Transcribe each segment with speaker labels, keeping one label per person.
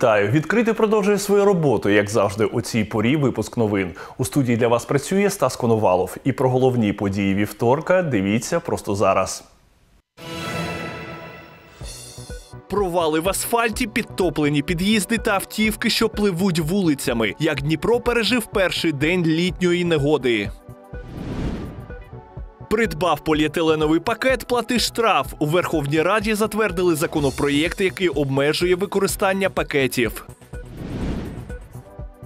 Speaker 1: Вітаю! Відкритий продовжує свою роботу, як завжди, у цій порі випуск новин. У студії для вас працює Стас Коновалов. І про головні події вівторка дивіться просто зараз. Провали в асфальті, підтоплені під'їзди та автівки, що пливуть вулицями. Як Дніпро пережив перший день літньої негоди. Придбав поліетиленовий пакет, плати штраф. У Верховній Раді затвердили законопроєкт, який обмежує використання пакетів.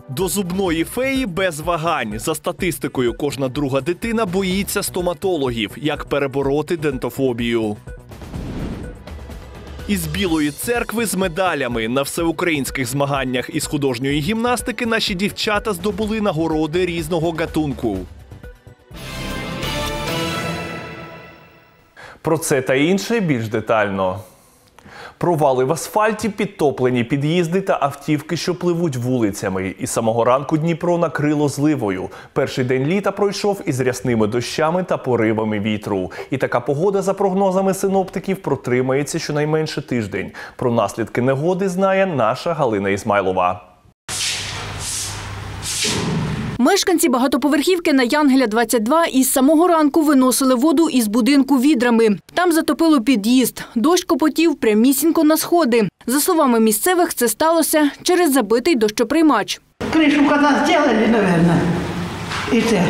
Speaker 1: До зубної феї без вагань. За статистикою, кожна друга дитина боїться стоматологів. Як перебороти дентофобію? Із білої церкви з медалями на всеукраїнських змаганнях із художньої гімнастики наші дівчата здобули нагороди різного гатунку. Про це та інше більш детально. Провали в асфальті, підтоплені під'їзди та автівки, що пливуть вулицями. І самого ранку Дніпро накрило зливою. Перший день літа пройшов із рясними дощами та поривами вітру. І така погода, за прогнозами синоптиків, протримається щонайменше тиждень. Про наслідки негоди знає наша Галина Ізмайлова.
Speaker 2: Мешканці багатоповерхівки на Янгеля 22 із самого ранку виносили воду із будинку відрами. Там затопило під'їзд. Дощ копотів прямісінько на сходи. За словами місцевих, це сталося через забитий дощоприймач.
Speaker 3: Кришу когда зробили, мабуть, і це.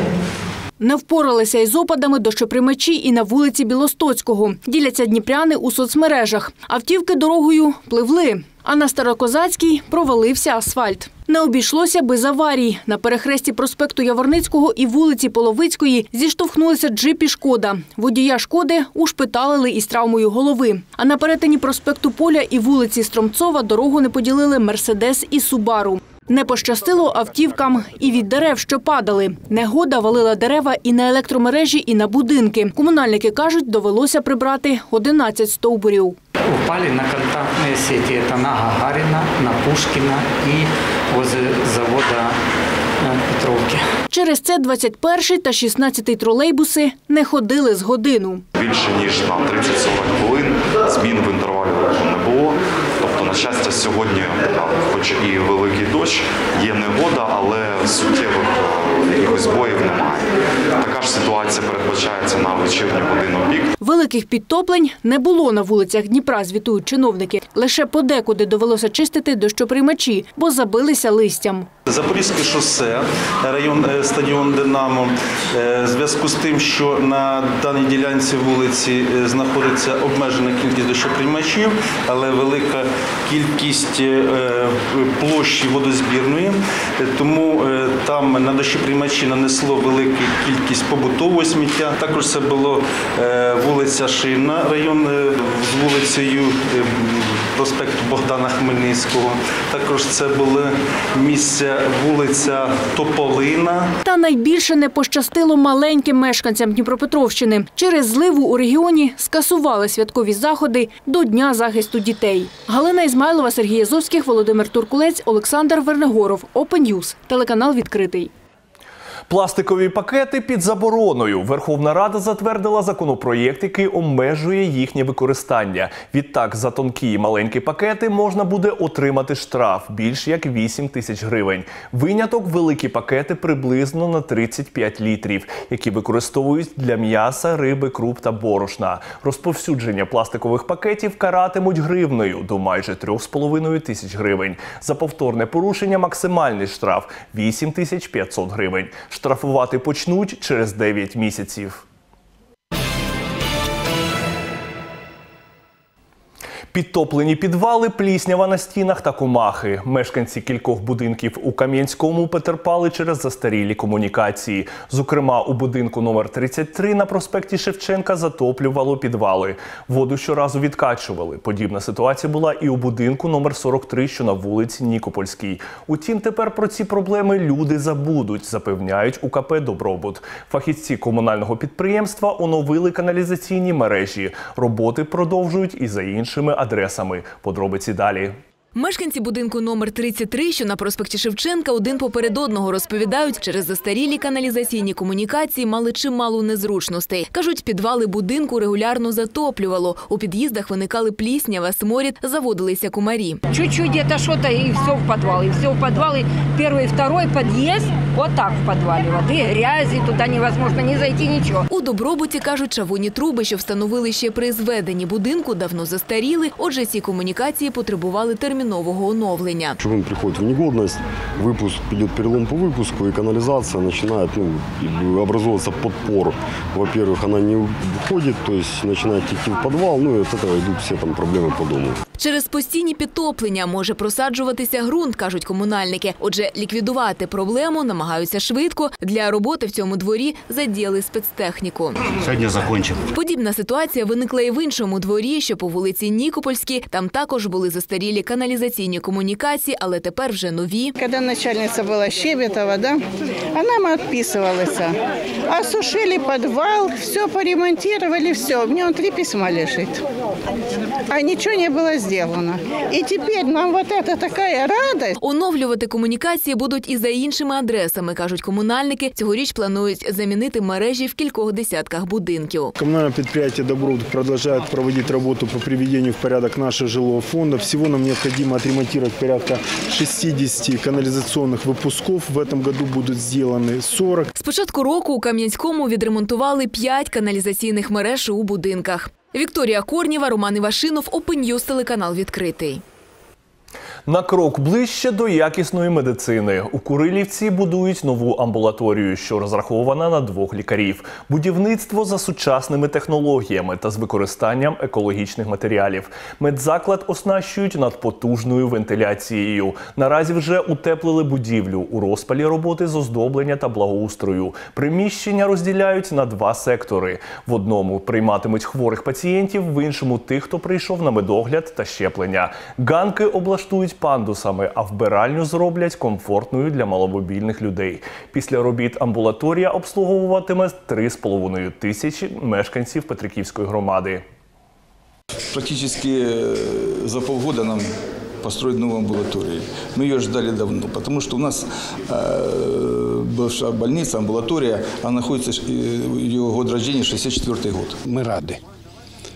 Speaker 2: Не впоралися із опадами дощоприймачі і на вулиці Білостоцького. Діляться дніпряни у соцмережах. Автівки дорогою пливли. А на Старокозацькій провалився асфальт. Не обійшлося без аварій. На перехресті проспекту Яворницького і вулиці Половицької зіштовхнулися джип і шкода. Водія шкоди ушпиталили із травмою голови. А на перетині проспекту Поля і вулиці Стромцова дорогу не поділили Мерседес і Субару. Не пощастило автівкам і від дерев, що падали. Негода валила дерева і на електромережі, і на будинки. Комунальники кажуть, довелося прибрати 11 стовбурів.
Speaker 4: упали на контактные сети. Это на Гагарина, на Пушкина и возле завода э, Петровки.
Speaker 2: Через це 21 та 16 тролейбуси не ходили з годину.
Speaker 5: більше ніж на 30-40 хвилин. Змін щастя, сьогодні, хоч і великий дощ, є негода, але суттєвих якихось збоїв немає. Така ж ситуація передбачається на вечірню годину пік.
Speaker 2: Великих підтоплень не було на вулицях Дніпра, звітують чиновники. Лише подекуди довелося чистити дощоприймачі, бо забилися листям.
Speaker 6: Запорізьке шосе, район е, стадіон Динамо. Е, В зв'язку з тим, що на даній ділянці вулиці е, знаходиться обмежена кількість дощоприймачів, але велика кількість площі водозбірної, тому там на дощоприймачі нанесло велику кількість побутового сміття. Також це було е, вулиця Шина, район е, з вулицею е, проспекту Богдана Хмельницького. Також це було місце вулиця Тополина.
Speaker 2: Та найбільше не пощастило маленьким мешканцям Дніпропетровщини. Через зливу у регіоні скасували святкові заходи до Дня захисту дітей. Галина Ізмайлова, Сергій Язовських, Володимир Туркулець, Олександр Вернегоров. Open. Телеканал відкритий.
Speaker 1: Пластикові пакети під забороною. Верховна Рада затвердила законопроєкт, який обмежує їхнє використання. Відтак, за тонкі і маленькі пакети можна буде отримати штраф більш як 8 тисяч гривень. Виняток великі пакети приблизно на 35 літрів, які використовують для м'яса, риби, круп та борошна. Розповсюдження пластикових пакетів каратимуть гривною до майже 3,5 тисяч гривень. За повторне порушення максимальний штраф 8 тисяч 500 гривень. Штрафувати почнуть через 9 місяців. Підтоплені підвали, пліснява на стінах та комахи. Мешканці кількох будинків у Кам'янському потерпали через застарілі комунікації. Зокрема, у будинку номер 33 на проспекті Шевченка затоплювало підвали. Воду щоразу відкачували. Подібна ситуація була і у будинку номер 43, що на вулиці Нікопольській. Утім, тепер про ці проблеми люди забудуть, запевняють у КП Добробут. Фахівці комунального підприємства оновили каналізаційні мережі. Роботи продовжують і за іншими адресами. Подробиці далі.
Speaker 7: Мешканці будинку номер 33, що на проспекті Шевченка, один поперед одного розповідають, через застарілі каналізаційні комунікації мали чимало незручностей. Кажуть, підвали будинку регулярно затоплювало. У під'їздах виникали пліснява, сморід, заводилися кумарі.
Speaker 8: Чуть-чуть где-то что-то и все в подвал. И все в подвал. И первый, второй подъезд вот так в подвале. Воды, грязи, туда невозможно не зайти, ничего.
Speaker 7: У добробуті кажуть, чавунні труби, що встановили ще при зведенні будинку, давно застаріли. Отже, ці комунікації потребували термінового оновлення.
Speaker 9: Чугун приходит в негодность, выпуск идет перелом по выпуску, и канализация начинает ну, как бы образовываться подпор. Во-первых, она не уходит, то есть начинает текти в подвал, ну и от этого идут все там проблемы по дому.
Speaker 7: Через постійні підтоплення може просаджуватися ґрунт, кажуть комунальники. Отже, ліквідувати проблему намагаються швидко. Для роботи в цьому дворі задіяли спецтехніку.
Speaker 10: Сьогодні закончимо.
Speaker 7: Подібна ситуація виникла і в іншому дворі, що по вулиці Нікопольській. Там також були застарілі каналізаційні комунікації, але тепер вже нові.
Speaker 3: Когда начальница была Щебетова, да, она нам отписывалась. Осушили подвал, все поремонтировали, все. У меня он три письма лежит. А ничего не было сделано. И теперь нам вот это такая радость.
Speaker 7: Оновлювати комунікації будуть і за іншими адресами, кажуть комунальники. Цьогоріч планують замінити мережі в кількох десятках будинків.
Speaker 11: Коммунальное предприятие «Доброд» продолжает проводить работу по приведению в порядок нашего жилого фонда. Всего нам необходимо отремонтировать порядка 60 канализационных выпусков. В этом году будут сделаны 40.
Speaker 7: З початку року у Кам'янському відремонтували п'ять каналізаційних мереж у будинках. Вікторія Корніва, Роман Івашинов, Open News, телеканал відкритий.
Speaker 1: На крок ближче до якісної медицини. У Курилівці будують нову амбулаторію, що розрахована на двох лікарів. Будівництво за сучасними технологіями та з використанням екологічних матеріалів. Медзаклад оснащують надпотужною вентиляцією. Наразі вже утеплили будівлю у розпалі роботи з оздоблення та благоустрою. Приміщення розділяють на два сектори. В одному прийматимуть хворих пацієнтів, в іншому тих, хто прийшов на медогляд та щеплення. Ганки облаштують пандусами, а вбиральню зроблять комфортною для маломобільних людей. Після робіт амбулаторія обслуговуватиме 3,5 тисячі мешканців Петриківської громади.
Speaker 12: Практически э, за полгода нам построить новую амбулаторию. Мы ее ждали давно, потому что у нас э, бывшая больница, амбулатория, она находится, э, ее год рождения 64 год.
Speaker 13: Мы рады.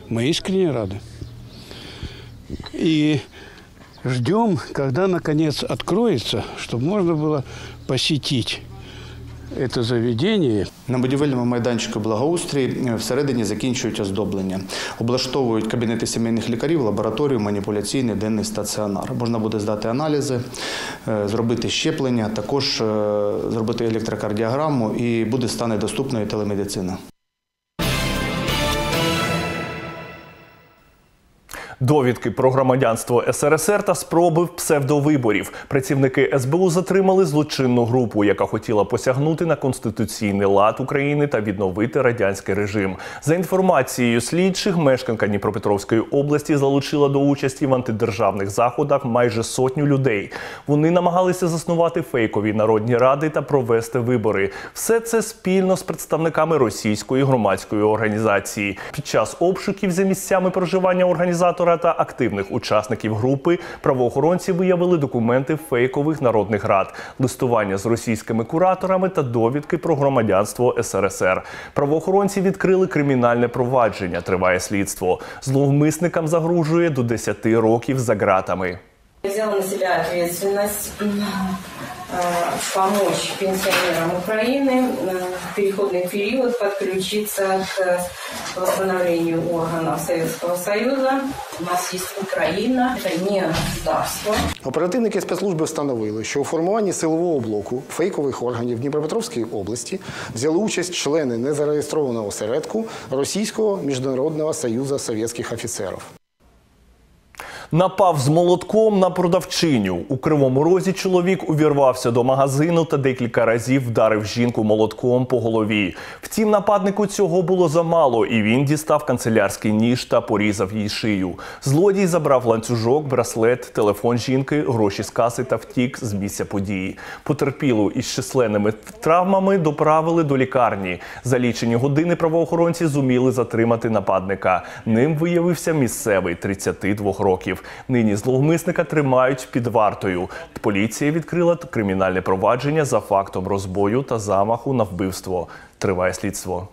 Speaker 13: Мы искренне рады. И ждем, когда наконец откроется, чтобы можно было посетить це заведення.
Speaker 14: На будівельному майданчику благоустрій всередині закінчують оздоблення. Облаштовують кабінети сімейних лікарів, лабораторію, маніпуляційний денний стаціонар. Можна буде здати аналізи, е, зробити щеплення, також е, зробити електрокардіограму і буде стане доступною телемедицина.
Speaker 1: Довідки про громадянство СРСР та спроби псевдовиборів. Працівники СБУ затримали злочинну групу, яка хотіла посягнути на конституційний лад України та відновити радянський режим. За інформацією слідчих, мешканка Дніпропетровської області залучила до участі в антидержавних заходах майже сотню людей. Вони намагалися заснувати фейкові народні ради та провести вибори. Все це спільно з представниками російської громадської організації. Під час обшуків за місцями проживання організатора та активних учасників групи правоохоронці виявили документи фейкових народних рад, листування з російськими кураторами та довідки про громадянство СРСР. Правоохоронці відкрили кримінальне провадження. Триває слідство. Зловмисникам загрожує до 10 років за ґратами.
Speaker 15: Взяла на ответственность э, помочь пенсионерам Украины э, в переходный период подключиться к восстановлению органов Советского Союза. У нас есть Украина, это не государство.
Speaker 16: Оперативники спецслужби встановили, що у формуванні силового блоку фейкових органів Дніпропетровської області взяли участь члени незареєстрованого осередку Російського міжнародного союзу совєтських офіцерів.
Speaker 1: Напав з молотком на продавчиню. У Кривому Розі чоловік увірвався до магазину та декілька разів вдарив жінку молотком по голові. Втім, нападнику цього було замало, і він дістав канцелярський ніж та порізав їй шию. Злодій забрав ланцюжок, браслет, телефон жінки, гроші з каси та втік з місця події. Потерпілу із численними травмами доправили до лікарні. За лічені години правоохоронці зуміли затримати нападника. Ним виявився місцевий 32 років. Років. Нині зловмисника тримають під вартою. Поліція відкрила кримінальне провадження за фактом розбою та замаху на вбивство. Триває слідство.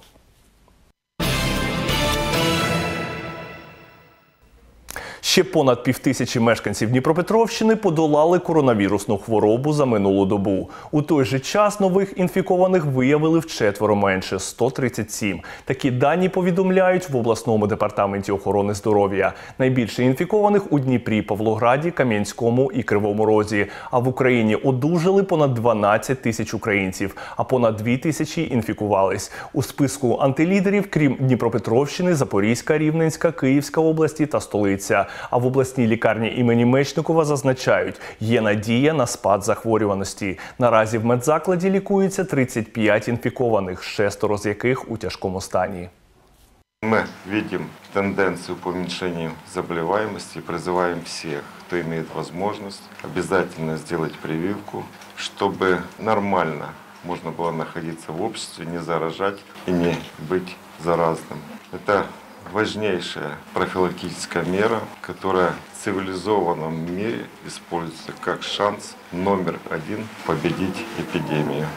Speaker 1: Ще понад півтисячі мешканців Дніпропетровщини подолали коронавірусну хворобу за минулу добу. У той же час нових інфікованих виявили вчетверо менше 137. Такі дані повідомляють в обласному департаменті охорони здоров'я. Найбільше інфікованих у Дніпрі, Павлограді, Кам'янському і Кривому Розі. А в Україні одужали понад 12 тисяч українців, а понад 2 тисячі інфікувались. У списку антилідерів, крім Дніпропетровщини, Запорізька, Рівненська, Київська області та столиця. А в обласній лікарні імені Мечникова зазначають, є надія на спад захворюваності. Наразі в медзакладі лікується 35 інфікованих, шестеро з яких у тяжкому стані.
Speaker 10: Мы видим тенденцию по уменьшению заболеваемости и призываем всех, кто имеет возможность, обязательно сделать прививку, чтобы нормально можно было находиться в обществе, не заражать и не быть заразным. Это важнейшая профилактическая мера, которая в цивилизованном мире используется как шанс номер один победить эпидемию.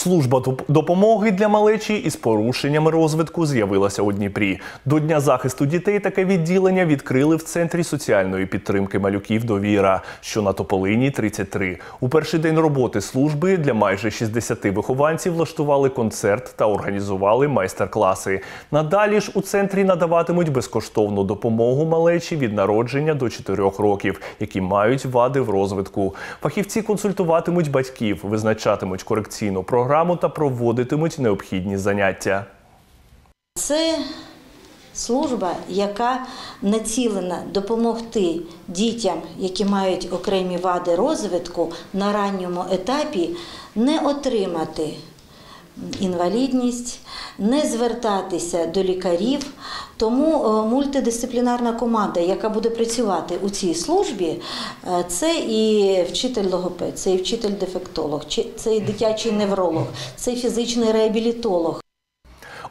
Speaker 1: Служба допомоги для малечі із порушеннями розвитку з'явилася у Дніпрі. До Дня захисту дітей таке відділення відкрили в центрі соціальної підтримки малюків Довіра, що на Тополині 33. У перший день роботи служби для майже 60 вихованців влаштували концерт та організували майстер-класи. Надалі ж у центрі надаватимуть безкоштовну допомогу малечі від народження до 4 років, які мають вади в розвитку. Фахівці консультуватимуть батьків, визначатимуть корекційну програму та проводитимуть необхідні заняття.
Speaker 17: Це служба, яка націлена допомогти дітям, які мають окремі вади розвитку, на ранньому етапі не отримати інвалідність, не звертатися до лікарів. Тому е, мультидисциплінарна команда, яка буде працювати у цій службі, е, це і вчитель логопед, це і вчитель дефектолог, це і дитячий невролог, це і фізичний реабілітолог.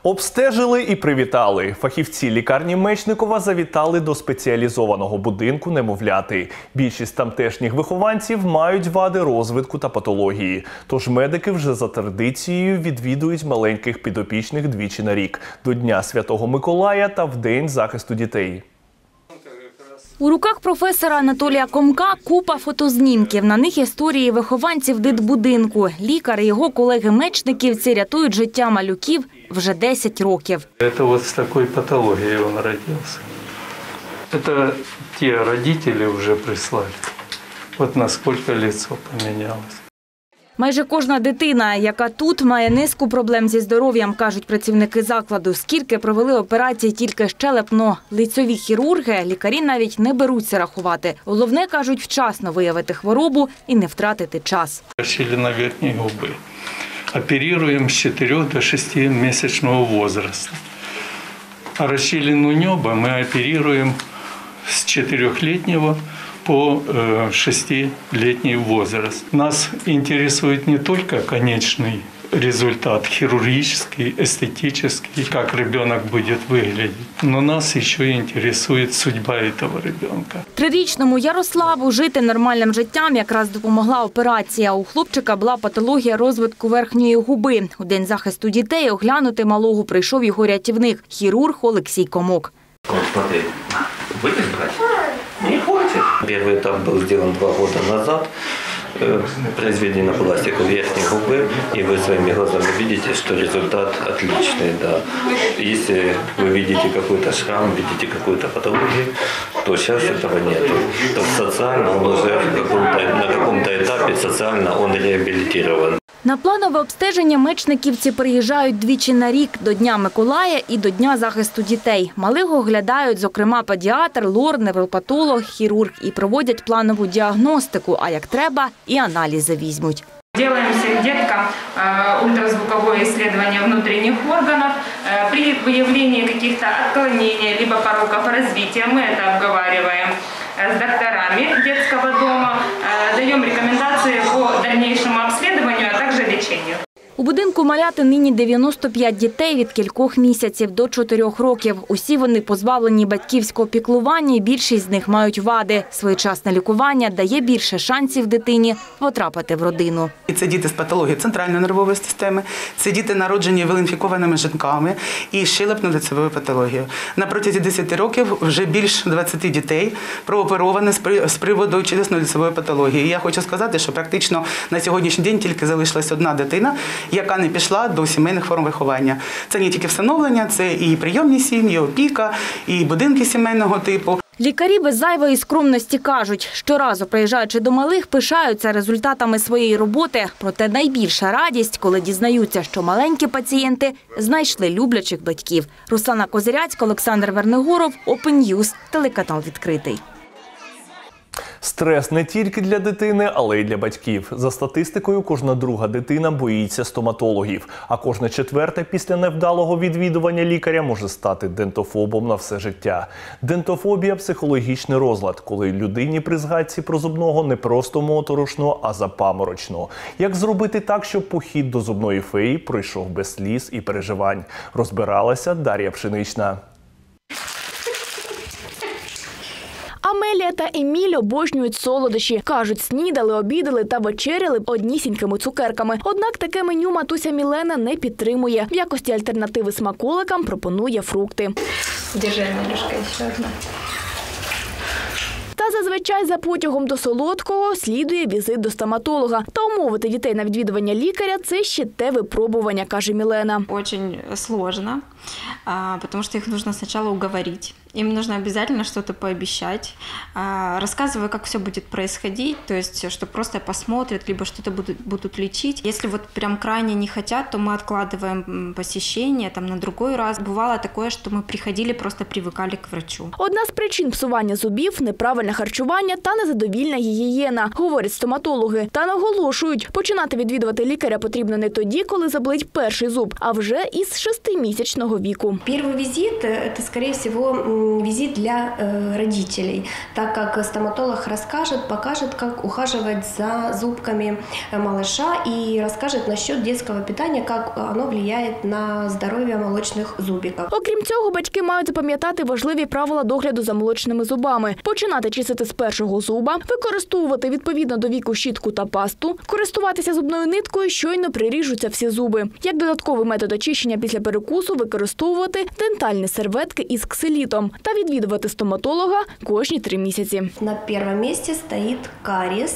Speaker 1: Обстежили і привітали. Фахівці лікарні Мечникова завітали до спеціалізованого будинку немовляти. Більшість тамтешніх вихованців мають вади розвитку та патології. Тож медики вже за традицією відвідують маленьких підопічних двічі на рік до Дня Святого Миколая та в День захисту дітей.
Speaker 18: У руках професора Анатолія Комка купа фотознімків. На них історії вихованців дитбудинку. Лікар і його колеги-мечниківці рятують життя малюків вже 10 років.
Speaker 19: Це ось з такою патологією він народився. Це ті батьки вже прислали. От наскільки лицо поменялось.
Speaker 18: Майже кожна дитина, яка тут, має низку проблем зі здоров'ям, кажуть працівники закладу. Скільки провели операцій тільки щелепно-лицьові хірурги, лікарі навіть не беруться рахувати. Головне, кажуть, вчасно виявити хворобу і не втратити час.
Speaker 19: Расщелина верхней губы. Оперируем с 4 до 6 месячного возраста. А расщелину неба мы оперируем с 4-летнего по 6-летний возраст. Нас интересует не только конечный результат хирургический, эстетический, как ребенок будет выглядеть, но нас еще интересует судьба этого ребенка.
Speaker 18: Трирічному Ярославу жити нормальним життям якраз допомогла операція. У хлопчика була патологія розвитку верхньої губи. У день захисту дітей оглянути малого прийшов його рятівник – хірург Олексій Комок.
Speaker 20: Вот Первый этап был сделан два года назад. Э, Произведена пластика верхней губы, и вы своими глазами видите, что результат отличный. Да. Если вы видите какой-то шрам, видите какую-то патологию, то сейчас этого нет. То социально он уже в каком-то, на каком-то этапе социально он реабилитирован.
Speaker 18: На планове обстеження мечниківці приїжджають двічі на рік – до Дня Миколая і до Дня захисту дітей. Малих оглядають, зокрема, педіатр, лор, невропатолог, хірург і проводять планову діагностику, а як треба, і аналізи візьмуть.
Speaker 21: Делаем всем деткам э, ультразвуковое исследование внутренних органов. Э, При выявлении каких-то отклонений либо пороков развития мы это обговариваем э, с докторами детского дома, э, даем рекомендации по дальнейшему обследованию, а также лечению.
Speaker 18: У будинку маляти нині 95 дітей від кількох місяців до 4 років. Усі вони позбавлені батьківського піклування і більшість з них мають вади. Своєчасне лікування дає більше шансів дитині потрапити в родину.
Speaker 22: І це діти з патологією центральної нервової системи, це діти народжені вилінфікованими жінками і щелепно-лицевою патологією. На протязі 10 років вже більше 20 дітей прооперовані з при- з приводу челюстно-лицевої патології. І я хочу сказати, що практично на сьогоднішній день тільки залишилась одна дитина, яка не пішла до сімейних форм виховання. Це не тільки всиновлення, це і прийомні сім'ї, опіка, і будинки сімейного типу.
Speaker 18: Лікарі без зайвої скромності кажуть, щоразу приїжджаючи до малих, пишаються результатами своєї роботи. Проте найбільша радість, коли дізнаються, що маленькі пацієнти знайшли люблячих батьків. Руслана Козиряцька, Олександр Вернигоров, Open News, телеканал відкритий.
Speaker 1: Стрес не тільки для дитини, але й для батьків. За статистикою, кожна друга дитина боїться стоматологів, а кожна четверта після невдалого відвідування лікаря може стати дентофобом на все життя. Дентофобія психологічний розлад, коли людині при згадці про зубного не просто моторошно, а запаморочно. Як зробити так, щоб похід до зубної феї пройшов без сліз і переживань? Розбиралася Дар'я Пшенична.
Speaker 23: Амелія та Еміль обожнюють солодощі. Кажуть, снідали, обідали та вечеряли однісінькими цукерками. Однак таке меню матуся Мілена не підтримує. В якості альтернативи смаколикам пропонує фрукти.
Speaker 21: Держи, Амелюшка, еще одна.
Speaker 23: Та зазвичай за потягом до солодкого слідує візит до стоматолога. Та умовити дітей на відвідування лікаря це ще те випробування, каже Мілена.
Speaker 24: Сложно, потому что их нужно сначала уговорить. Им нужно обязательно что-то пообещать, а, рассказывая, как все будет происходить, то есть, что просто посмотрят, либо что-то будут, будут лечить. Если вот прям крайне не хотят, то мы откладываем м, посещение там на другой раз. Бывало такое, что мы приходили, просто привыкали к врачу.
Speaker 23: Одна з причин псування зубів неправильне харчування та незадовільна гігієна, говорять стоматологи. Та наголошують, починати відвідувати лікаря потрібно не тоді, коли заблить перший зуб, а вже із шестимісячного віку.
Speaker 25: Первый визит – это, скорее всего, м, визит для э, родителей, так как стоматолог расскажет, покажет, как ухаживать за зубками э, малыша и расскажет насчет детского питания, как оно влияет на здоровье молочных зубиков.
Speaker 23: Окрім цього, батьки мають запам'ятати важливі правила догляду за молочними зубами: починати чистити з першого зуба, використовувати відповідно до віку щітку та пасту, користуватися зубною ниткою, щойно приріжуться всі зуби. Як додатковий метод очищення після перекусу використовувати дентальні серветки із ксилітом та відвідувати стоматолога кожні три місяці.
Speaker 25: На первом месте стоит кариес.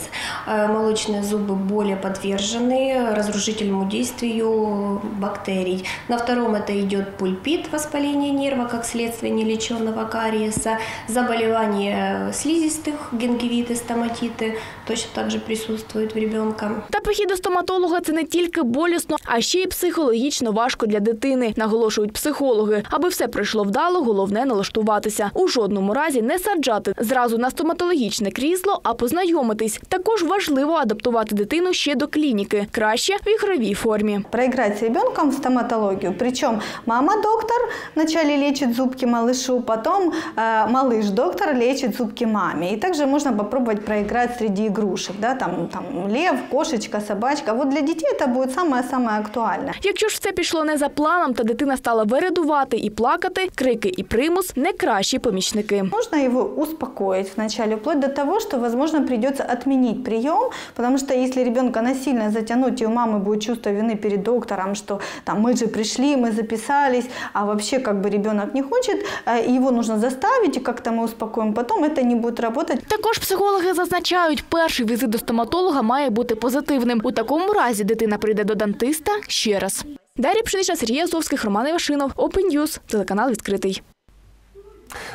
Speaker 25: Э, Молочные зубы более подвержены разрушительному действию бактерий. На втором это идет пульпит, воспаление нерва как следствие нелеченного кариеса, заболевания слизистых, гингивиты, стоматиты точно также присутствуют в ребенка.
Speaker 23: Та похід до стоматолога це не тільки болісно, а ще й психологічно важко для дитини, наголошують психологи. Аби все пройшло вдало, головне налаштуватися. У жодному разі не саджати зразу на стоматологічне крісло, а познайомитись. Також важливо адаптувати дитину ще до клініки, краще в ігровій формі.
Speaker 26: проиграть с ребенком в стоматологию. Причем мама-доктор вначале лечит зубки малышу, потом э, малыш-доктор лечит зубки маме. И также можно попробовать проиграть среди игрушек. Да? Там, там лев, кошечка, собачка. Вот для детей это будет самое-самое актуальное.
Speaker 23: Якщо ж все пішло не за планом, та дитина стала вередувати і плакати, крики і примус не кращі помічники.
Speaker 26: Можно его успокоить вначале, вплоть до того, что, возможно, придется отменить прием, потому что если ребенка насильно затянуть, и у мамы будет чувство вины перед доктором, что там мы же пришли, мы записались, а вообще как бы ребенок не хочет, э, и его нужно заставить, и как-то мы успокоим, потом это не будет работать.
Speaker 23: Також психологи зазначають, перший візит до стоматолога має бути позитивним. У такому разі дитина прийде до дантиста ще раз. Дар'я Пшенична, Сергій Азовських, Роман Івашинов, Open News, телеканал відкритий.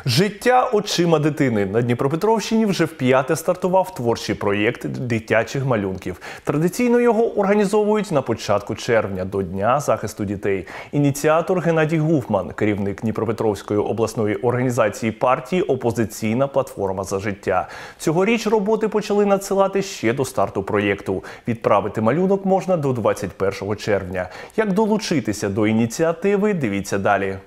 Speaker 1: Життя очима дитини на Дніпропетровщині вже вп'яте стартував творчий проєкт дитячих малюнків. Традиційно його організовують на початку червня до Дня захисту дітей. Ініціатор Геннадій Гуфман, керівник Дніпропетровської обласної організації партії Опозиційна платформа за життя. Цьогоріч роботи почали надсилати ще до старту проєкту. Відправити малюнок можна до 21 червня. Як долучитися до ініціативи? Дивіться далі.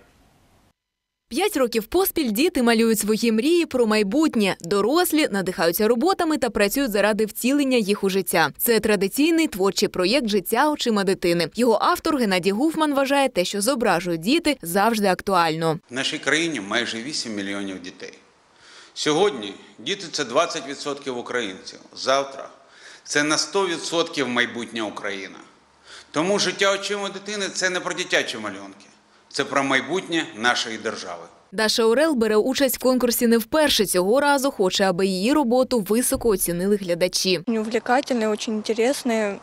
Speaker 7: П'ять років поспіль діти малюють свої мрії про майбутнє. Дорослі надихаються роботами та працюють заради втілення їх у життя. Це традиційний творчий проєкт Життя очима дитини. Його автор Геннадій Гуфман вважає те, що зображують діти, завжди актуально.
Speaker 27: В нашій країні майже 8 мільйонів дітей. Сьогодні діти це 20% українців. Завтра це на 100% майбутня Україна. Тому життя очима дитини це не про дитячі малюнки, це про майбутнє нашої держави.
Speaker 7: Даша Орел бере участь в конкурсі не вперше. Цього разу хоче, аби її роботу високо оцінили глядачі.
Speaker 28: Увлекательне, очень интересные.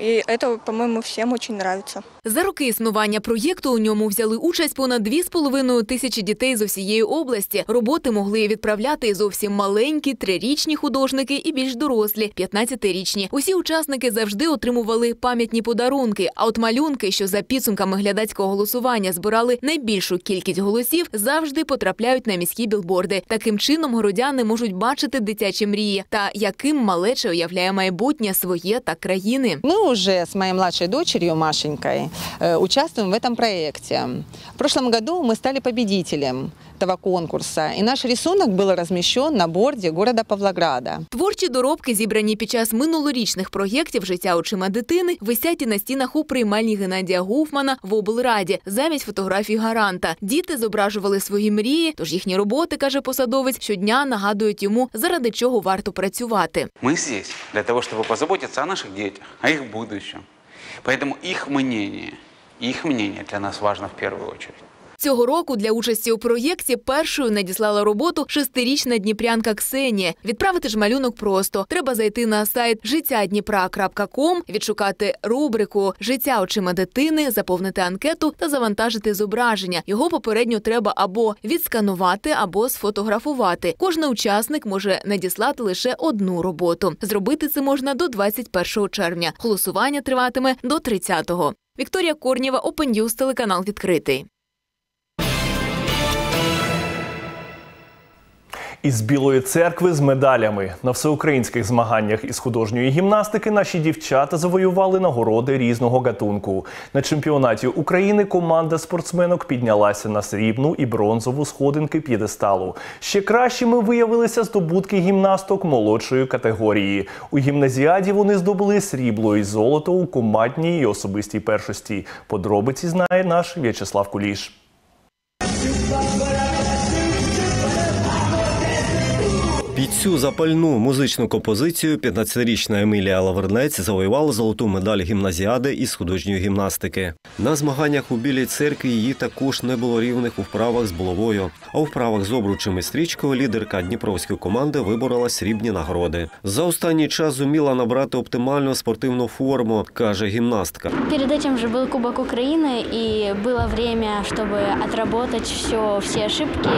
Speaker 28: И это, по-моему, всем очень нравится.
Speaker 7: За роки існування проєкту у ньому взяли участь понад 2,5 тисячі дітей з усієї області. Роботи могли відправляти і зовсім маленькі, трирічні художники і більш дорослі, 15-річні. Усі учасники завжди отримували пам'ятні подарунки. А от малюнки, що за підсумками глядацького голосування збирали найбільшу кількість голосів, завжди потрапляють на міські білборди. Таким чином городяни можуть бачити дитячі мрії та яким малече уявляє майбутнє своє та країни
Speaker 29: Мы уже с моей младшей дочерью Машенькой э, участвуем в этом проекте. В прошлом году мы стали победителем этого конкурса, и наш рисунок был размещен на борде города Павлограда.
Speaker 7: Творчі доробки, зібрані під час минулорічних проєктів Життя очима дитини, висять і на стінах у приймальні Геннадія Гуфмана в облраді замість фотографій гаранта. Діти зображували свої мрії, тож їхні роботи, каже посадовець, щодня нагадують йому, заради чого варто працювати.
Speaker 27: Мы здесь для того, чтобы позаботиться о наших детях, о их будущем. Поэтому их мнение, их мнение для нас важно в первую очередь.
Speaker 7: Цього року для участі у проєкті першою надіслала роботу шестирічна дніпрянка Ксенія. Відправити ж малюнок просто. Треба зайти на сайт життядніпра.ком, відшукати рубрику Життя очима дитини, заповнити анкету та завантажити зображення. Його попередньо треба або відсканувати, або сфотографувати. Кожен учасник може надіслати лише одну роботу. Зробити це можна до 21 червня. Голосування триватиме до 30-го. Вікторія Корнєва, News, телеканал відкритий.
Speaker 1: Із Білої церкви з медалями на всеукраїнських змаганнях із художньої гімнастики наші дівчата завоювали нагороди різного гатунку. На чемпіонаті України команда спортсменок піднялася на срібну і бронзову сходинки п'єдесталу. Ще кращими виявилися здобутки гімнасток молодшої категорії. У гімназіаді вони здобули срібло і золото у командній і особистій першості. Подробиці знає наш В'ячеслав Куліш.
Speaker 30: Під цю запальну музичну композицію 15-річна Емілія Лавернець завоювала золоту медаль гімназіади із художньої гімнастики. На змаганнях у Білій церкві її також не було рівних у вправах з булавою. А у вправах з обручем і стрічкою лідерка дніпровської команди виборола срібні нагороди. За останній час зуміла набрати оптимальну спортивну форму, каже гімнастка.
Speaker 31: Перед этим же был Кубок Украины, и было время, чтобы отработать все, все ошибки.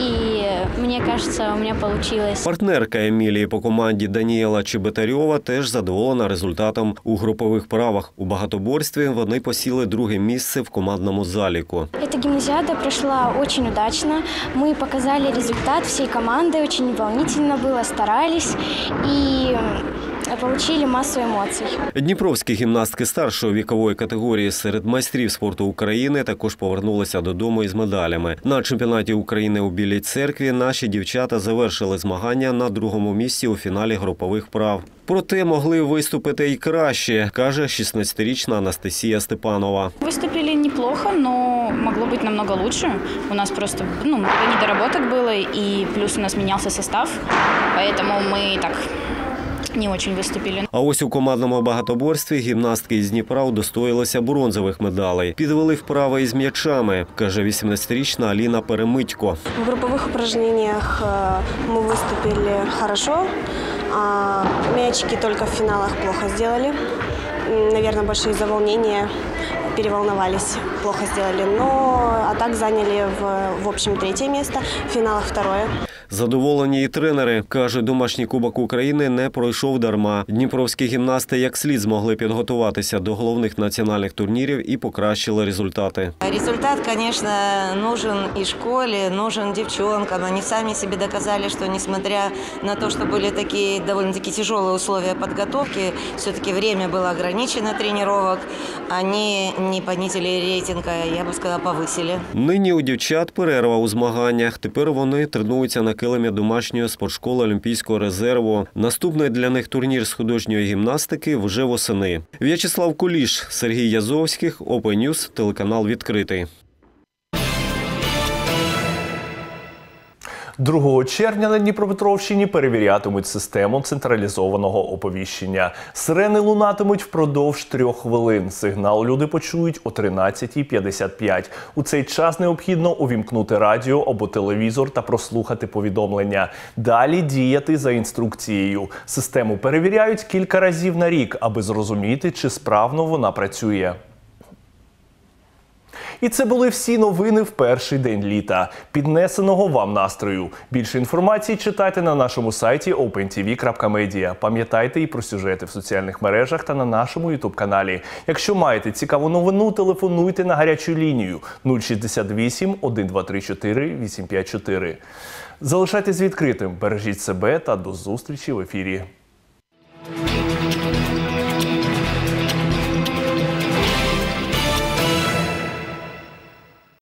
Speaker 31: И мне кажется, у меня получилось.
Speaker 30: Партнерка Емілії по команді Даніела Чебетарьова теж задоволена результатом у групових правах. У багатоборстві вони посіли друге місце в командному заліку.
Speaker 31: Эта гимназиада прошла очень удачно. Мы показали результат всей команды, очень волнительно было, старались и получили массу эмоций.
Speaker 30: Дніпровські гімнастки старшої вікової категорії серед майстрів спорту України також повернулися додому із медалями. На чемпіонаті України у Білій церкві наші дівчата завершили змагання на другому місці у фіналі групових прав. Проте могли виступити й краще, каже 16-річна Анастасія Степанова.
Speaker 32: Выступили неплохо, но могло быть намного лучше. У нас просто ну, много недоработок было, и плюс у нас менялся состав, поэтому мы так не очень выступили.
Speaker 30: А ось у командному багатоборстві гімнастки із Дніпра удостоїлися бронзових медалей. Підвели вправи із м'ячами, каже 18-річна Аліна Перемитько.
Speaker 33: В групповых упражнениях э, мы выступили хорошо, а мячики только в финалах плохо сделали. М, Наверное, больше из-за волнения переволновались, плохо сделали. Но а так заняли в, в общем третье место, в финалах второе.
Speaker 30: Задоволені і тренери. Каже, домашній кубок України не пройшов дарма. Дніпровські гімнасти як слід змогли підготуватися до головних національних турнірів і покращили результати.
Speaker 34: Результат, конечно, нужен и школе, нужен девчонкам. Они сами себе доказали, что несмотря на то, что были такие довольно-таки тяжелые условия подготовки, все-таки время было ограничено тренировок, они не понизили рейтинг, а я бы сказала, повысили.
Speaker 30: Нині у дівчат перерва у змаганнях. Тепер вони тренуються на килимі домашньої спортшколи Олімпійського резерву. Наступний для них турнір з художньої гімнастики вже восени. В'ячеслав Куліш, Сергій Язовських, News, телеканал відкритий.
Speaker 1: 2 червня на Дніпропетровщині перевірятимуть систему централізованого оповіщення. Сирени лунатимуть впродовж трьох хвилин. Сигнал люди почують о 13.55. У цей час необхідно увімкнути радіо або телевізор та прослухати повідомлення. Далі діяти за інструкцією. Систему перевіряють кілька разів на рік, аби зрозуміти, чи справно вона працює. І це були всі новини в перший день літа. Піднесеного вам настрою. Більше інформації читайте на нашому сайті opentv.media. Пам'ятайте і про сюжети в соціальних мережах та на нашому ютуб-каналі. Якщо маєте цікаву новину, телефонуйте на гарячу лінію 068 1234 854. Залишайтесь відкритим, бережіть себе та до зустрічі в ефірі.